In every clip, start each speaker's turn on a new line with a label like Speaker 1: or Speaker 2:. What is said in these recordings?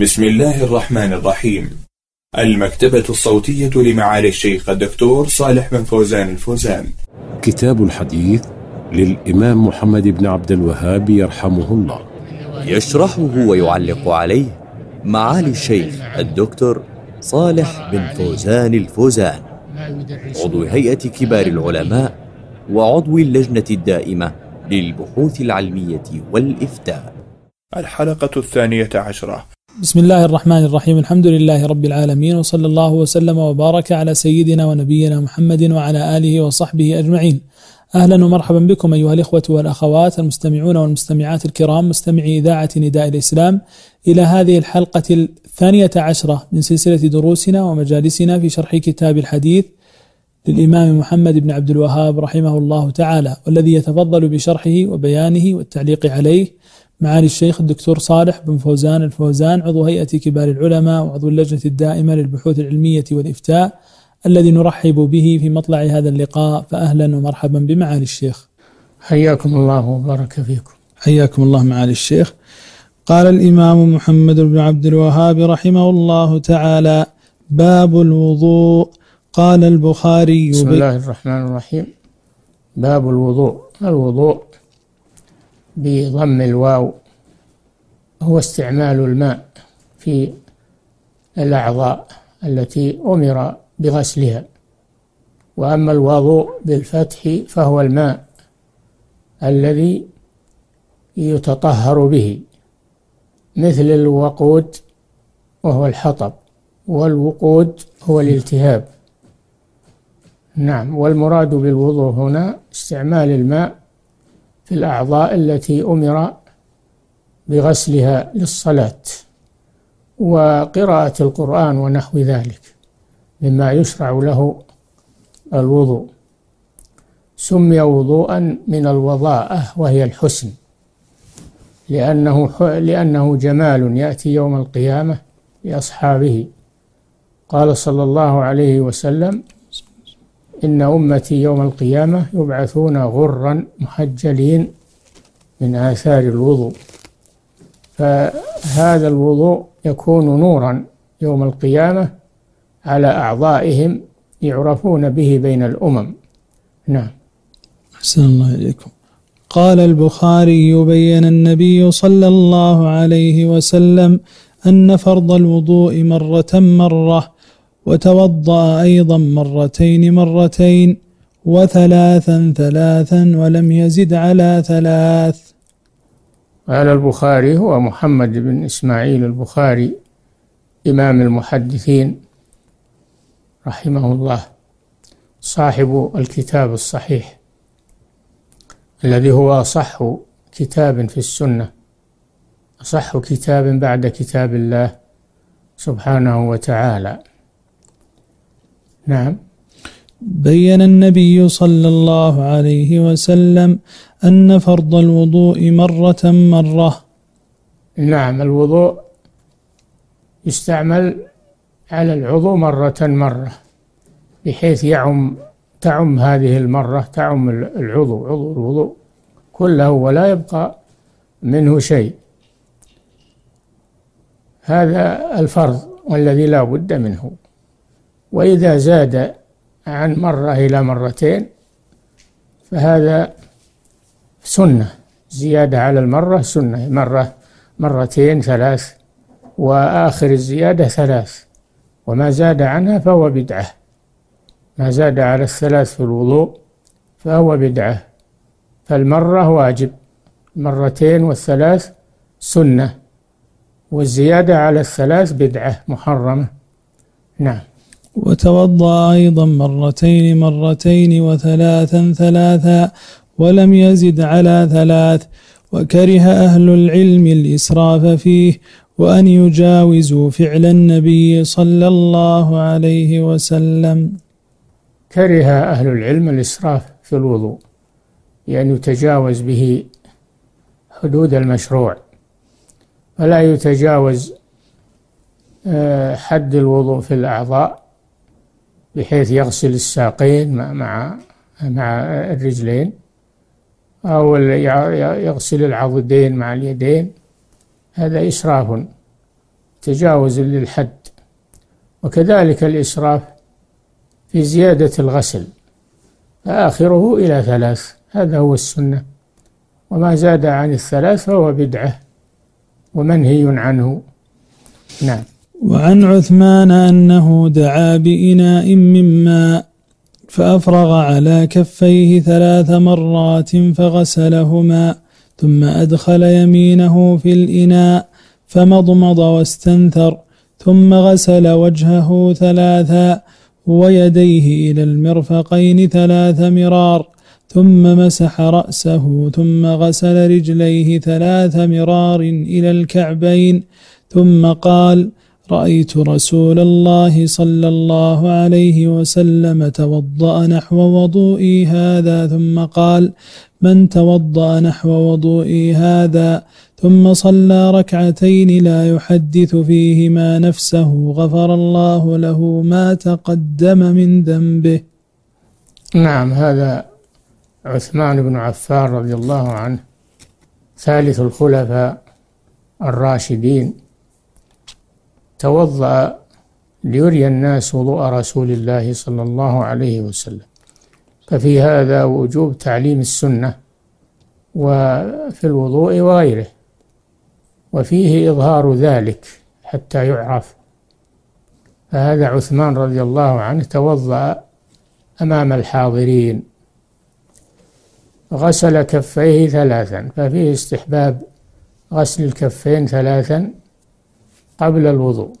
Speaker 1: بسم الله الرحمن الرحيم. المكتبة الصوتية لمعالي الشيخ الدكتور صالح بن فوزان الفوزان.
Speaker 2: كتاب الحديث للإمام محمد بن عبد الوهاب يرحمه الله.
Speaker 3: يشرحه ويعلق عليه معالي الشيخ الدكتور صالح بن فوزان الفوزان. عضو هيئة كبار العلماء وعضو اللجنة الدائمة للبحوث العلمية والإفتاء.
Speaker 1: الحلقة الثانية عشرة.
Speaker 4: بسم الله الرحمن الرحيم. الحمد لله رب العالمين وصلى الله وسلم وبارك على سيدنا ونبينا محمد وعلى آله وصحبه أجمعين. أهلا ومرحبا بكم أيها الإخوة والأخوات المستمعون والمستمعات الكرام مستمعي إذاعة نداء الإسلام. إلى هذه الحلقة الثانية عشرة من سلسلة دروسنا ومجالسنا في شرح كتاب الحديث للإمام محمد بن عبد الوهاب رحمه الله تعالى والذي يتفضل بشرحه وبيانه والتعليق عليه. معالي الشيخ الدكتور صالح بن فوزان الفوزان عضو هيئة كبار العلماء وعضو اللجنة الدائمة للبحوث العلمية والإفتاء الذي نرحب به في مطلع هذا اللقاء. فأهلا ومرحبا بمعالي الشيخ.
Speaker 5: حياكم الله وبارك فيكم.
Speaker 4: حياكم الله معالي الشيخ. قال الإمام محمد بن عبد الوهاب رحمه الله تعالى باب الوضوء. قال البخاري
Speaker 5: بسم الله الرحمن الرحيم. باب الوضوء. الوضوء بضم الواو هو استعمال الماء في الأعضاء التي أمر بغسلها. وأما الوضوء بالفتح فهو الماء الذي يتطهر به مثل الوقود وهو الحطب والوقود هو الالتهاب. نعم والمراد بالوضوء هنا استعمال الماء في الأعضاء التي أمر بغسلها للصلاة وقراءة القرآن ونحو ذلك مما يشرع له الوضوء. سمي وضوءا من الوضاءة وهي الحسن لأنه لأنه جمال يأتي يوم القيامة لأصحابه. قال صلى الله عليه وسلم إن أمتي يوم القيامة يبعثون غرا محجلين من آثار الوضوء. فهذا الوضوء يكون نورا يوم القيامة على أعضائهم يعرفون به بين الأمم. نعم.
Speaker 4: أحسن الله إليكم. قال البخاري بين النبي صلى الله عليه وسلم أن فرض الوضوء مرة مرة وتوضأ أيضا مرتين مرتين وثلاثا ثلاثا ولم يزد على ثلاث.
Speaker 5: قال البخاري هو محمد بن إسماعيل البخاري إمام المحدثين رحمه الله صاحب الكتاب الصحيح الذي هو أصح كتاب في السنة أصح كتاب بعد كتاب الله سبحانه وتعالى. نعم.
Speaker 4: بين النبي صلى الله عليه وسلم أن فرض الوضوء مرة مرة.
Speaker 5: نعم الوضوء يستعمل على العضو مرة مرة بحيث يعم تعم هذه المرة تعم العضو عضو الوضوء كله ولا يبقى منه شيء. هذا الفرض والذي لا بد منه. وإذا زاد عن مرة إلى مرتين فهذا سنة زيادة على المرة سنة مرة مرتين ثلاث وآخر الزيادة ثلاث. وما زاد عنها فهو بدعة. ما زاد على الثلاث في الوضوء فهو بدعة. فالمرة واجب مرتين والثلاث سنة والزيادة على الثلاث بدعة محرمة. نعم.
Speaker 4: وتوضأ أيضا مرتين مرتين وثلاثا ثلاثا ولم يزد على ثلاث. وكره أهل العلم الإسراف فيه وأن يجاوزوا فعل النبي صلى الله عليه وسلم.
Speaker 5: كره أهل العلم الإسراف في الوضوء يعني يتجاوز به حدود المشروع. فلا يتجاوز آه، حد الوضوء في الأعضاء. بحيث يغسل الساقين مع مع الرجلين أو يغسل العضدين مع اليدين. هذا إسراف تجاوز للحد. وكذلك الإسراف في زيادة الغسل فآخره إلى ثلاث. هذا هو السنة. وما زاد عن الثلاث فهو بدعة ومنهي عنه. نعم.
Speaker 4: وعن عثمان أنه دعا بإناء من ماء فأفرغ على كفيه ثلاث مرات فغسلهما ثم أدخل يمينه في الإناء فمضمض واستنثر ثم غسل وجهه ثلاثا ويديه إلى المرفقين ثلاث مرار ثم مسح رأسه ثم غسل رجليه ثلاث مرار إلى الكعبين ثم قال رأيت رسول الله صلى الله عليه وسلم توضأ نحو وضوئي هذا ثم قال من توضأ نحو وضوئي هذا؟ ثم صلى ركعتين لا يحدث فيهما نفسه غفر الله له ما تقدم من ذنبه.
Speaker 5: نعم هذا عثمان بن عفان رضي الله عنه ثالث الخلفاء الراشدين. توضأ ليري الناس وضوء رسول الله صلى الله عليه وسلم. ففي هذا وجوب تعليم السنة وفي الوضوء وغيره. وفيه إظهار ذلك حتى يعرف. فهذا عثمان رضي الله عنه توضأ أمام الحاضرين. غسل كفيه ثلاثا ففيه استحباب غسل الكفين ثلاثا قبل الوضوء.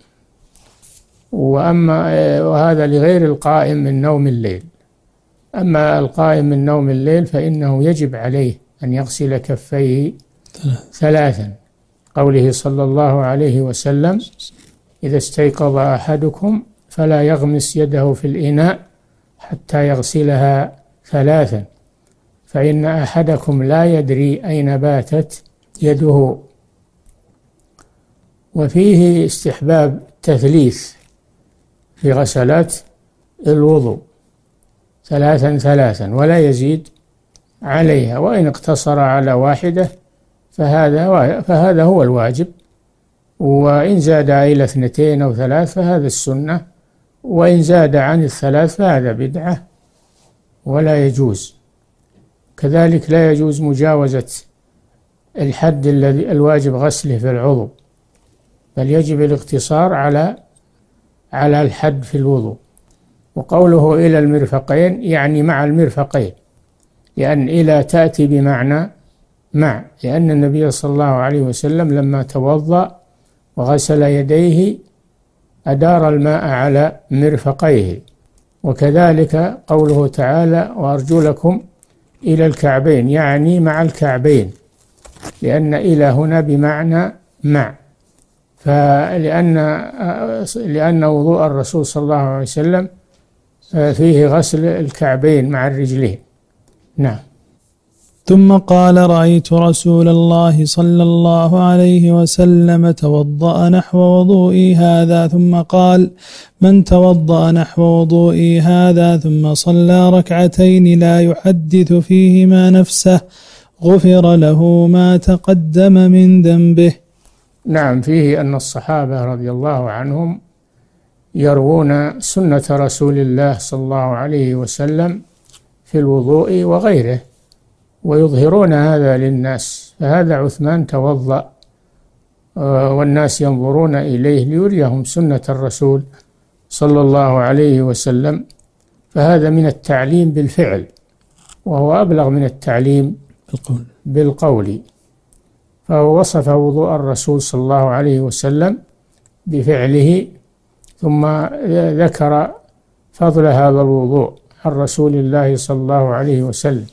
Speaker 5: وأما وهذا لغير القائم من نوم الليل. أما القائم من نوم الليل فإنه يجب عليه أن يغسل كفيه ثلاثا. قوله صلى الله عليه وسلم إذا استيقظ أحدكم فلا يغمس يده في الإناء حتى يغسلها ثلاثا. فإن أحدكم لا يدري أين باتت يده. وفيه استحباب تثليث في غسلات الوضوء ثلاثا ثلاثا ولا يزيد عليها وإن اقتصر على واحدة فهذا فهذا هو الواجب. وإن زاد إلى اثنتين أو ثلاث فهذا السنة وإن زاد عن الثلاث فهذا بدعة ولا يجوز. كذلك لا يجوز مجاوزة الحد الذي الواجب غسله في العضو. بل يجب الاقتصار على على الحد في الوضوء. وقوله إلى المرفقين يعني مع المرفقين لأن إلى تأتي بمعنى مع لأن النبي صلى الله عليه وسلم لما توضأ وغسل يديه أدار الماء على مرفقيه. وكذلك قوله تعالى وأرجلكم إلى الكعبين يعني مع الكعبين لأن إلى هنا بمعنى مع. فلأن لأن وضوء الرسول صلى الله عليه وسلم فيه غسل الكعبين مع الرجلين. نعم.
Speaker 4: ثم قال رأيت رسول الله صلى الله عليه وسلم توضأ نحو وضوئي هذا ثم قال من توضأ نحو وضوئي هذا ثم صلى ركعتين لا يحدث فيهما نفسه غفر له ما تقدم من ذنبه.
Speaker 5: نعم فيه أن الصحابة رضي الله عنهم يروون سنة رسول الله صلى الله عليه وسلم في الوضوء وغيره ويظهرون هذا للناس فهذا عثمان توضأ آه، والناس ينظرون إليه ليريهم سنة الرسول صلى الله عليه وسلم فهذا من التعليم بالفعل وهو أبلغ من التعليم بالقول. بالقول. فهو وصف وضوء الرسول صلى الله عليه وسلم بفعله ثم ذكر فضل هذا الوضوء عن رسول الله صلى الله عليه وسلم.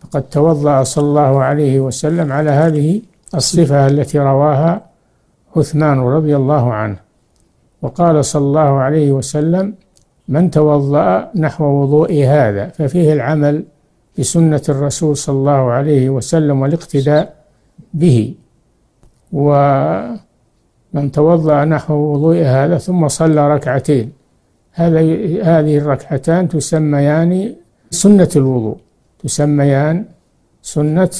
Speaker 5: فقد توضأ صلى الله عليه وسلم على هذه الصفة التي رواها عثمان رضي الله عنه. وقال صلى الله عليه وسلم من توضأ نحو وضوء هذا ففيه العمل بسنة الرسول صلى الله عليه وسلم والاقتداء به. ومن توضأ نحو وضوء هذا ثم صلى ركعتين. هذه الركعتان تسميان سنة الوضوء. تسميان سنة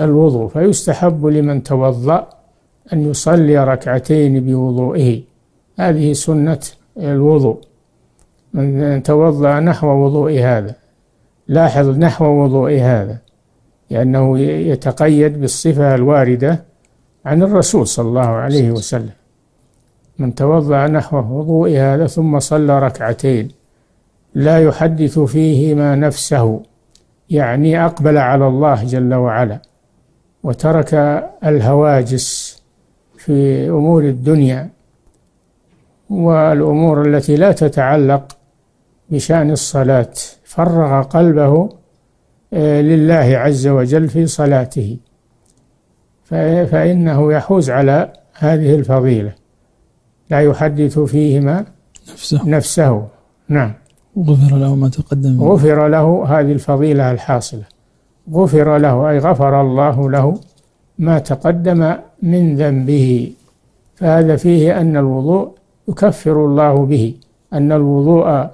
Speaker 5: الوضوء. فيستحب لمن توضأ أن يصلي ركعتين بوضوئه. هذه سنة الوضوء. من توضأ نحو وضوء هذا. لاحظ نحو وضوء هذا. لأنه يتقيد بالصفة الواردة عن الرسول صلى الله عليه وسلم. من توضأ نحو وضوء هذا ثم صلى ركعتين لا يحدث فيهما نفسه يعني أقبل على الله جل وعلا وترك الهواجس في أمور الدنيا والأمور التي لا تتعلق بشأن الصلاة. فرغ قلبه لله عز وجل في صلاته. فإنه يحوز على هذه الفضيلة. لا يحدث فيهما
Speaker 4: نفسه.
Speaker 5: نفسه. نعم.
Speaker 4: غفر له ما تقدم.
Speaker 5: غفر له هذه الفضيلة الحاصلة. غفر له أي غفر الله له ما تقدم من ذنبه. فهذا فيه أن الوضوء يكفر الله به أن الوضوء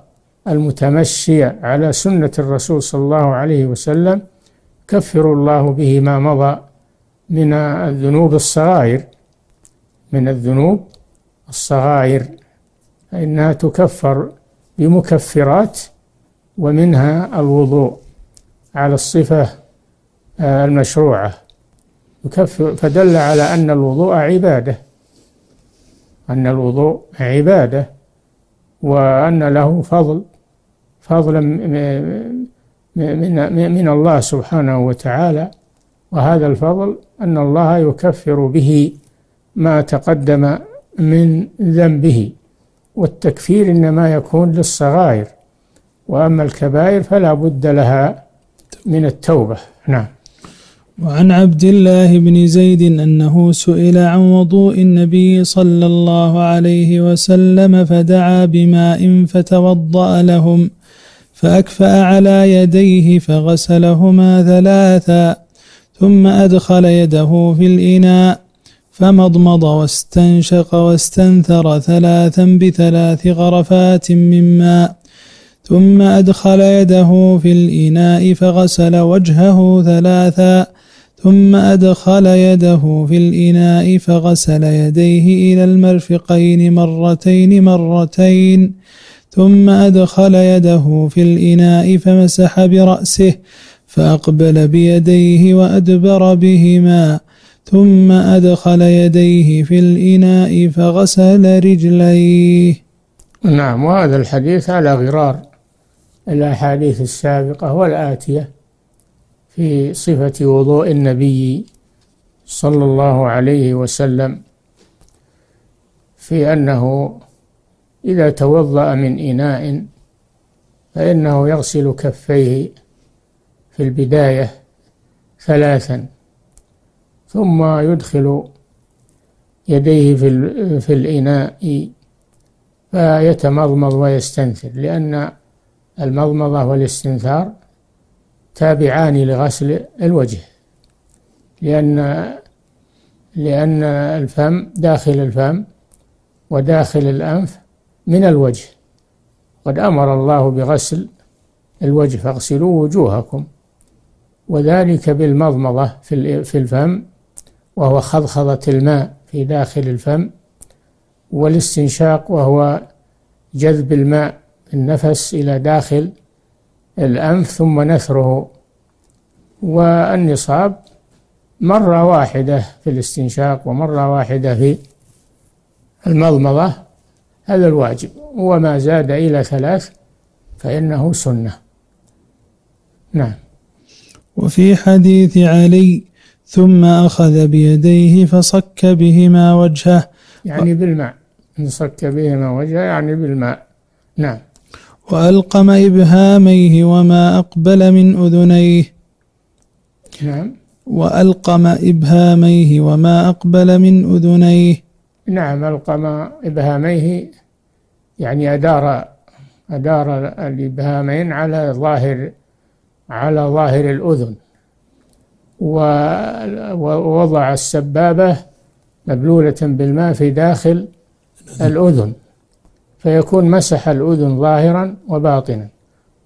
Speaker 5: المتمشي على سنة الرسول صلى الله عليه وسلم كفر الله به ما مضى من الذنوب الصغائر. من الذنوب الصغائر فإنها تكفر بمكفرات ومنها الوضوء على الصفة آه، المشروعة. يكفر فدل على أن الوضوء عبادة. أن الوضوء عبادة. وأن له فضل فضلا من من الله سبحانه وتعالى. وهذا الفضل أن الله يكفر به ما تقدم من ذنبه. والتكفير إنما يكون للصغائر. وأما الكبائر فلا بد لها من التوبة. نعم.
Speaker 4: وعن عبد الله بن زيد أنه سئل عن وضوء النبي صلى الله عليه وسلم فدعا بماء فتوضأ لهم فأكفأ على يديه فغسلهما ثلاثا ثم أدخل يده في الإناء فمضمض واستنشق واستنثر ثلاثا بثلاث غرفات من ماء ثم أدخل يده في الإناء فغسل وجهه ثلاثا ثم أدخل يده في الإناء فغسل يديه إلى المرفقين مرتين مرتين. ثم أدخل يده في الإناء فمسح برأسه فأقبل بيديه وأدبر بهما. ثم أدخل يديه في الإناء فغسل رجليه.
Speaker 5: نعم وهذا الحديث على غرار الأحاديث السابقة والآتية. في صفة وضوء النبي صلى الله عليه وسلم في أنه إذا توضأ من إناء فإنه يغسل كفيه في البداية ثلاثا ثم يدخل يديه في في الإناء فيتمضمض ويستنثر لأن المضمضة والاستنثار تابعان لغسل الوجه لأن لأن الفم داخل الفم وداخل الأنف من الوجه. قد أمر الله بغسل الوجه فاغسلوا وجوهكم. وذلك بالمضمضة في الفم وهو خضخضة الماء في داخل الفم والاستنشاق وهو جذب الماء النفس إلى داخل الأنف ثم نثره والنصاب مرة واحدة في الاستنشاق ومرة واحدة في المضمضة هذا الواجب. وما زاد إلى ثلاث فإنه سنة. نعم.
Speaker 4: وفي حديث علي ثم أخذ بيديه فصك بهما وجهه.
Speaker 5: يعني بالماء. صك بهما وجهه يعني بالماء. نعم.
Speaker 4: وألقم إبهاميه وما أقبل من أذنيه.
Speaker 5: نعم.
Speaker 4: وألقم إبهاميه وما أقبل من أذنيه.
Speaker 5: نعم ألقم إبهاميه يعني أدار أدار الإبهامين على ظاهر على ظاهر الأذن. ووضع السبابة مبلولة بالماء في داخل الأذن. فيكون مسح الأذن ظاهرا وباطنا.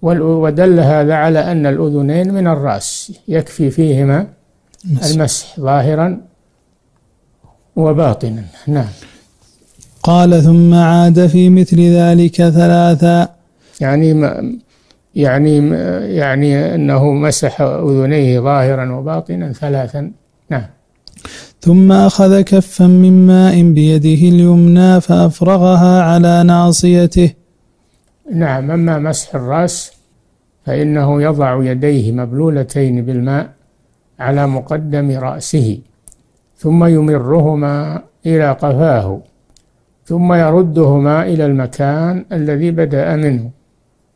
Speaker 5: ودل هذا على أن الأذنين من الرأس يكفي فيهما المسح ظاهرا وباطنا. نعم.
Speaker 4: قال ثم عاد في مثل ذلك ثلاثا.
Speaker 5: يعني ما يعني يعني أنه مسح أذنيه ظاهرا وباطنا ثلاثا. نعم.
Speaker 4: ثم أخذ كفا من ماء بيده اليمنى فأفرغها على ناصيته.
Speaker 5: نعم أما مسح الرأس فإنه يضع يديه مبلولتين بالماء على مقدم رأسه ثم يمرهما إلى قفاه ثم يردهما إلى المكان الذي بدأ منه.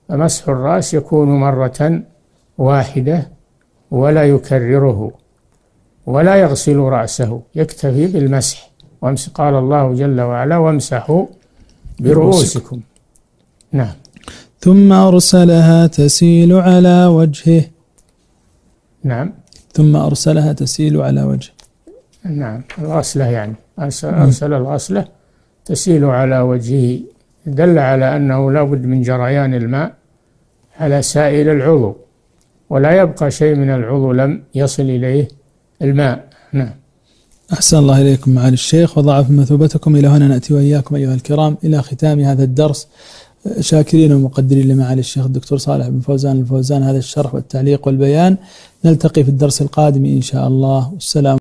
Speaker 5: فمسح الرأس يكون مرة واحدة ولا يكرره. ولا يغسل رأسه يكتفي بالمسح. وامس قال الله جل وعلا وامسحوا برؤوسكم. نعم.
Speaker 4: ثم أرسلها تسيل على وجهه.
Speaker 5: نعم.
Speaker 4: ثم أرسلها تسيل على وجهه.
Speaker 5: نعم. الغسلة يعني. أرسل, أرسل الغسلة تسيل على وجهه. دل على أنه لا بد من جريان الماء على سائر العضو. ولا يبقى شيء من العضو لم يصل إليه الماء. نعم.
Speaker 4: أحسن الله إليكم معالي الشيخ وضعف مثوبتكم إلى هنا نأتي وإياكم أيها الكرام إلى ختام هذا الدرس. شاكرين ومقدرين لمعالي الشيخ الدكتور صالح بن فوزان. الفوزان هذا الشرح والتعليق والبيان. نلتقي في الدرس القادم إن شاء الله. والسلام